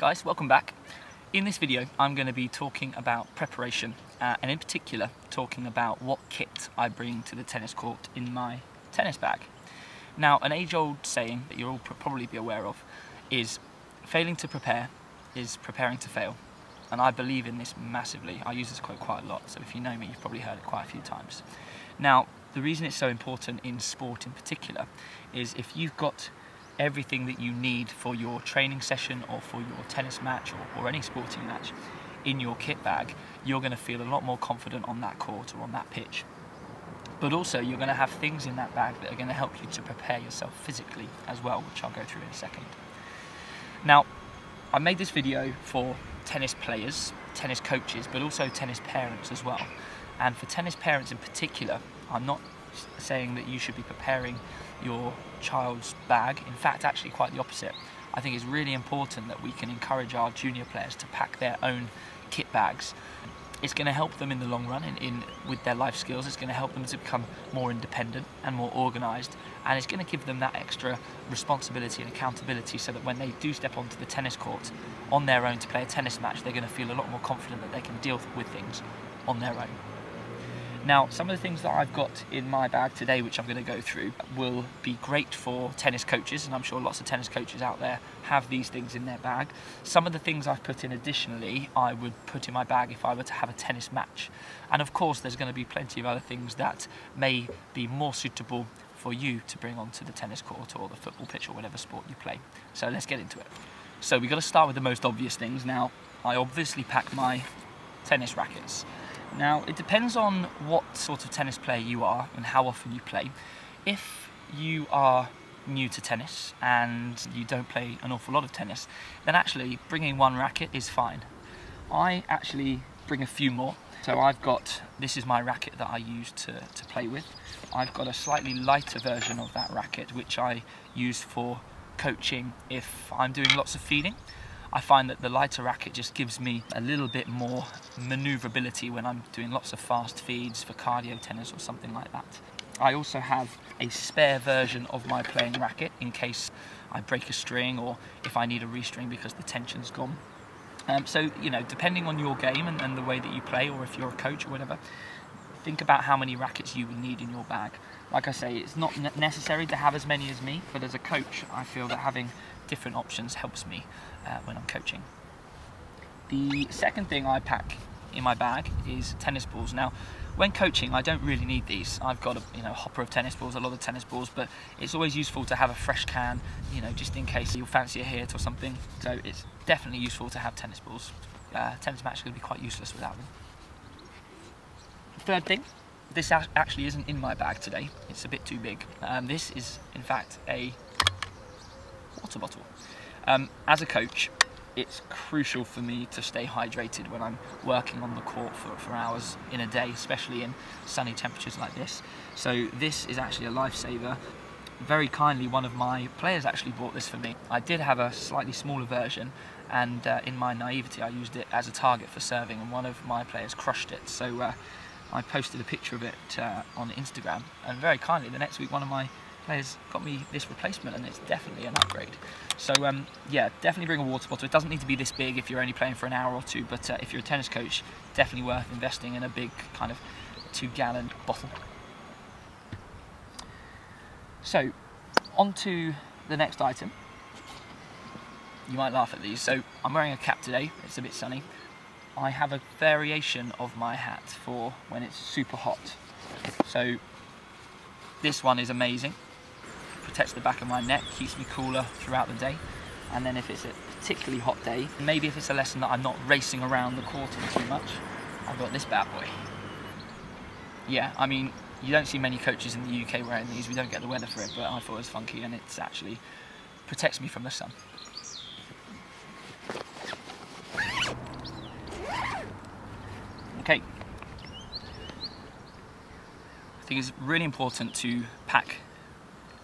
guys, welcome back. In this video I'm going to be talking about preparation uh, and in particular talking about what kit I bring to the tennis court in my tennis bag. Now an age-old saying that you'll all probably be aware of is failing to prepare is preparing to fail and I believe in this massively. I use this quote quite a lot so if you know me you've probably heard it quite a few times. Now the reason it's so important in sport in particular is if you've got everything that you need for your training session or for your tennis match or, or any sporting match in your kit bag, you're going to feel a lot more confident on that court or on that pitch. But also, you're going to have things in that bag that are going to help you to prepare yourself physically as well, which I'll go through in a second. Now, I made this video for tennis players, tennis coaches, but also tennis parents as well. And for tennis parents in particular, I'm not saying that you should be preparing your child's bag. In fact, actually quite the opposite. I think it's really important that we can encourage our junior players to pack their own kit bags. It's going to help them in the long run in, in with their life skills. It's going to help them to become more independent and more organised, and it's going to give them that extra responsibility and accountability so that when they do step onto the tennis court on their own to play a tennis match, they're going to feel a lot more confident that they can deal with things on their own. Now, some of the things that I've got in my bag today, which I'm going to go through, will be great for tennis coaches, and I'm sure lots of tennis coaches out there have these things in their bag. Some of the things I've put in additionally, I would put in my bag if I were to have a tennis match. And of course, there's going to be plenty of other things that may be more suitable for you to bring onto the tennis court or the football pitch or whatever sport you play. So let's get into it. So we've got to start with the most obvious things. Now, I obviously pack my tennis rackets. Now, it depends on what sort of tennis player you are and how often you play. If you are new to tennis and you don't play an awful lot of tennis, then actually bringing one racket is fine. I actually bring a few more. So I've got, this is my racket that I use to, to play with. I've got a slightly lighter version of that racket which I use for coaching if I'm doing lots of feeding. I find that the lighter racket just gives me a little bit more maneuverability when I'm doing lots of fast feeds for cardio tennis or something like that. I also have a spare version of my playing racket in case I break a string or if I need a restring because the tension's gone. Um, so, you know, depending on your game and, and the way that you play or if you're a coach or whatever, think about how many rackets you will need in your bag. Like I say, it's not necessary to have as many as me, but as a coach, I feel that having different options helps me uh, when I'm coaching. The second thing I pack in my bag is tennis balls. Now, when coaching, I don't really need these. I've got a you know hopper of tennis balls, a lot of tennis balls, but it's always useful to have a fresh can, you know, just in case you fancy a hit or something. So it's definitely useful to have tennis balls. Uh, tennis match is going to be quite useless without them. The third thing, this actually isn't in my bag today. It's a bit too big. Um, this is, in fact, a water bottle. Um, as a coach, it's crucial for me to stay hydrated when I'm working on the court for, for hours in a day, especially in sunny temperatures like this. So this is actually a lifesaver. Very kindly, one of my players actually bought this for me. I did have a slightly smaller version, and uh, in my naivety, I used it as a target for serving, and one of my players crushed it. So uh, I posted a picture of it uh, on Instagram, and very kindly, the next week, one of my players got me this replacement and it's definitely an upgrade. So um, yeah, definitely bring a water bottle. It doesn't need to be this big if you're only playing for an hour or two, but uh, if you're a tennis coach, definitely worth investing in a big kind of two gallon bottle. So, on to the next item. You might laugh at these. So, I'm wearing a cap today, it's a bit sunny. I have a variation of my hat for when it's super hot. So, this one is amazing protects the back of my neck, keeps me cooler throughout the day. And then if it's a particularly hot day, maybe if it's a lesson that I'm not racing around the court too much, I've got this bad boy. Yeah, I mean, you don't see many coaches in the UK wearing these. We don't get the weather for it, but I thought it was funky and it's actually protects me from the sun. Okay. I think it's really important to pack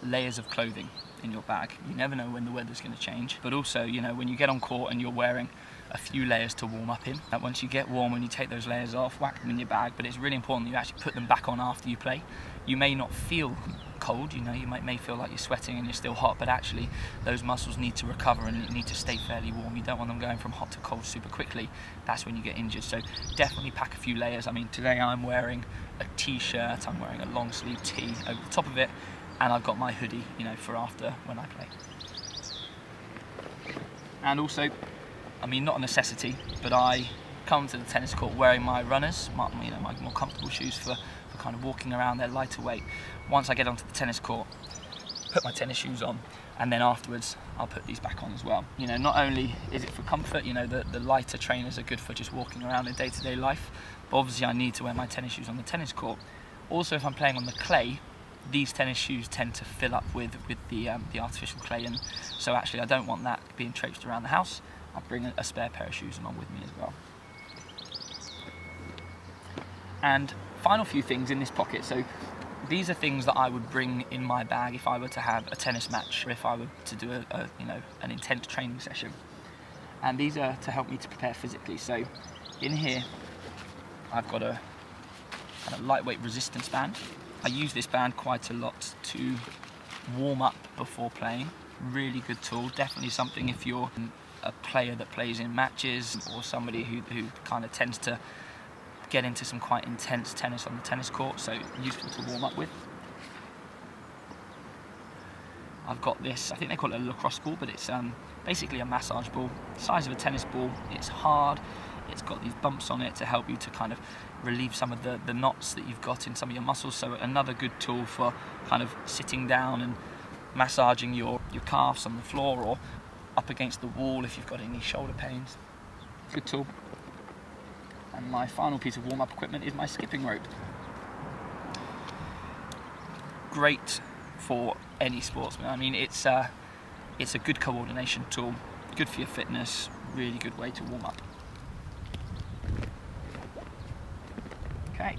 layers of clothing in your bag. You never know when the weather's going to change. But also, you know, when you get on court and you're wearing a few layers to warm up in. And once you get warm and you take those layers off, whack them in your bag, but it's really important that you actually put them back on after you play. You may not feel cold, you know, you might, may feel like you're sweating and you're still hot, but actually those muscles need to recover and need to stay fairly warm. You don't want them going from hot to cold super quickly. That's when you get injured. So definitely pack a few layers. I mean, today I'm wearing a t-shirt, I'm wearing a long sleeve tee over the top of it, and I've got my hoodie, you know, for after when I play. And also, I mean, not a necessity, but I come to the tennis court wearing my runners, my, you know, my more comfortable shoes for, for kind of walking around. They're lighter weight. Once I get onto the tennis court, put my tennis shoes on, and then afterwards I'll put these back on as well. You know, not only is it for comfort, you know, the, the lighter trainers are good for just walking around in day-to-day -day life, but obviously I need to wear my tennis shoes on the tennis court. Also, if I'm playing on the clay, these tennis shoes tend to fill up with, with the, um, the artificial clay, and so actually I don't want that being traipsed around the house. I bring a, a spare pair of shoes along with me as well. And final few things in this pocket. So these are things that I would bring in my bag if I were to have a tennis match or if I were to do a, a, you know an intense training session. And these are to help me to prepare physically. So in here I've got a of lightweight resistance band. I use this band quite a lot to warm up before playing. Really good tool, definitely something if you're a player that plays in matches or somebody who, who kind of tends to get into some quite intense tennis on the tennis court, so useful to warm up with. I've got this, I think they call it a lacrosse ball, but it's um, basically a massage ball, size of a tennis ball. It's hard, it's got these bumps on it to help you to kind of relieve some of the, the knots that you've got in some of your muscles. So another good tool for kind of sitting down and massaging your, your calves on the floor or up against the wall if you've got any shoulder pains. Good tool. And my final piece of warm-up equipment is my skipping rope. Great for any sportsman. I mean, it's uh, it's a good coordination tool, good for your fitness, really good way to warm up. Okay.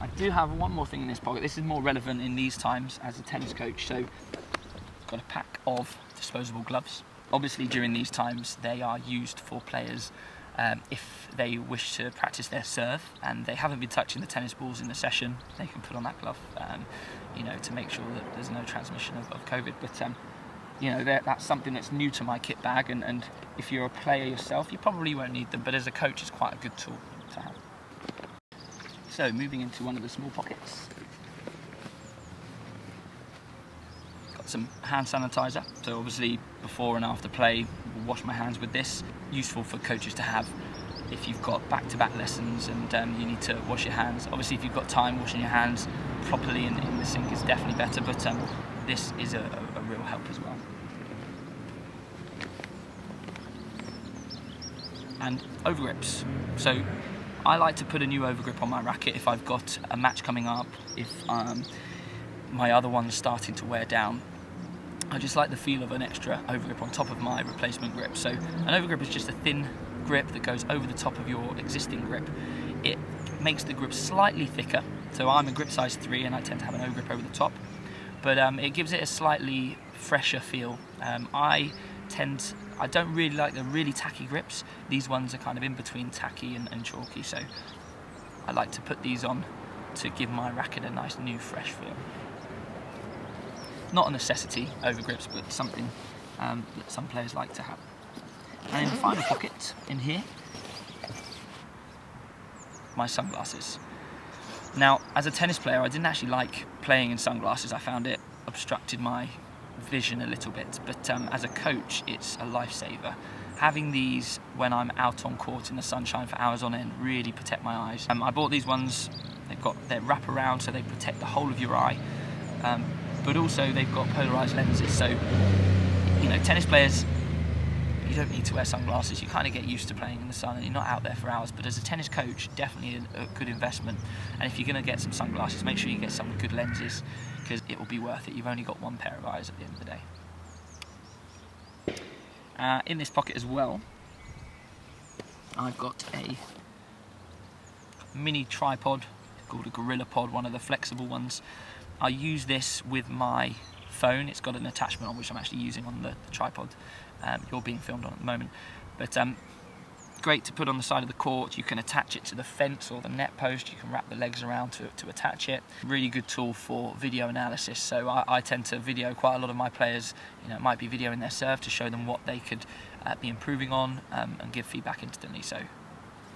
I do have one more thing in this pocket. This is more relevant in these times as a tennis coach. So, got a pack of disposable gloves. Obviously, during these times, they are used for players um, if they wish to practice their serve and they haven't been touching the tennis balls in the session, they can put on that glove, um, you know, to make sure that there's no transmission of, of COVID. But um, you know, that's something that's new to my kit bag, and, and if you're a player yourself, you probably won't need them. But as a coach, it's quite a good tool to have. So, moving into one of the small pockets. Got some hand sanitizer. So obviously, before and after play, wash my hands with this. Useful for coaches to have if you've got back-to-back -back lessons and um, you need to wash your hands. Obviously, if you've got time, washing your hands properly in, in the sink is definitely better, but um, this is a, a, real help as well. And overgrips. So I like to put a new overgrip on my racket if I've got a match coming up, if um, my other one's starting to wear down. I just like the feel of an extra overgrip on top of my replacement grip. So an overgrip is just a thin grip that goes over the top of your existing grip. It makes the grip slightly thicker. So I'm a grip size 3 and I tend to have an overgrip over the top. But um, it gives it a slightly fresher feel. Um, I tend, I don't really like the really tacky grips. These ones are kind of in between tacky and, and chalky. So I like to put these on to give my racket a nice new fresh feel not a necessity over grips, but something um, that some players like to have. And in the final pocket, in here, my sunglasses. Now, as a tennis player, I didn't actually like playing in sunglasses. I found it obstructed my vision a little bit, but um, as a coach, it's a lifesaver. Having these when I'm out on court in the sunshine for hours on end really protect my eyes. Um, I bought these ones, they've got their wrap around so they protect the whole of your eye. Um, but also they've got polarized lenses. So, you know, tennis players, you don't need to wear sunglasses. You kind of get used to playing in the sun and you're not out there for hours. But as a tennis coach, definitely a, good investment. And if you're going to get some sunglasses, make sure you get some good lenses because it will be worth it. You've only got one pair of eyes at the end of the day. Uh, in this pocket as well, I've got a mini tripod called a Gorilla Pod, one of the flexible ones. I use this with my phone. It's got an attachment on which I'm actually using on the, the tripod um, you're being filmed on at the moment. But um, great to put on the side of the court. You can attach it to the fence or the net post. You can wrap the legs around to, to attach it. Really good tool for video analysis. So I, I tend to video quite a lot of my players. You know, it might be video in their serve to show them what they could uh, be improving on um, and give feedback instantly. So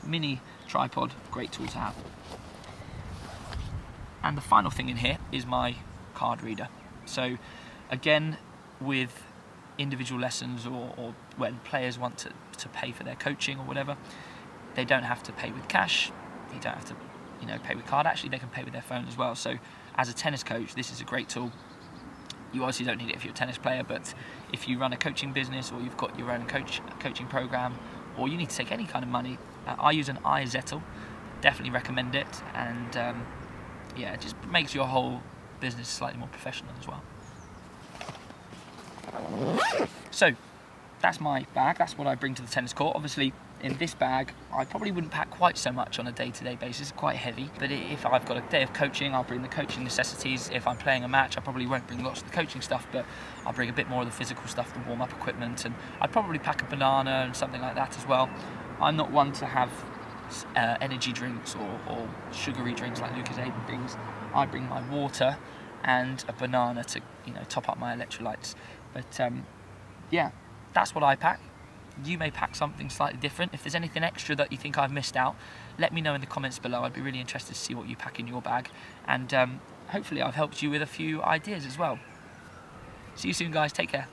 mini tripod, great tool to have. And the final thing in here is my card reader. So again, with individual lessons or, or when players want to, to pay for their coaching or whatever, they don't have to pay with cash. They don't have to, you know, pay with card. Actually, they can pay with their phone as well. So, as a tennis coach, this is a great tool. You obviously don't need it if you're a tennis player, but if you run a coaching business or you've got your own coach coaching program, or you need to take any kind of money, uh, I use an iZettle. Definitely recommend it, and um, yeah, it just makes your whole business slightly more professional as well. So that's my bag, that's what I bring to the tennis court. Obviously in this bag I probably wouldn't pack quite so much on a day-to-day -day basis, quite heavy. But if I've got a day of coaching, I'll bring the coaching necessities. If I'm playing a match, I probably won't bring lots of the coaching stuff, but I'll bring a bit more of the physical stuff, the warm-up equipment, and I'd probably pack a banana and something like that as well. I'm not one to have uh, energy drinks or, or, sugary drinks like Lucozade and things. I bring my water and a banana to you know top up my electrolytes. But um, yeah, that's what I pack. You may pack something slightly different. If there's anything extra that you think I've missed out, let me know in the comments below. I'd be really interested to see what you pack in your bag. And um, hopefully I've helped you with a few ideas as well. See you soon guys, take care.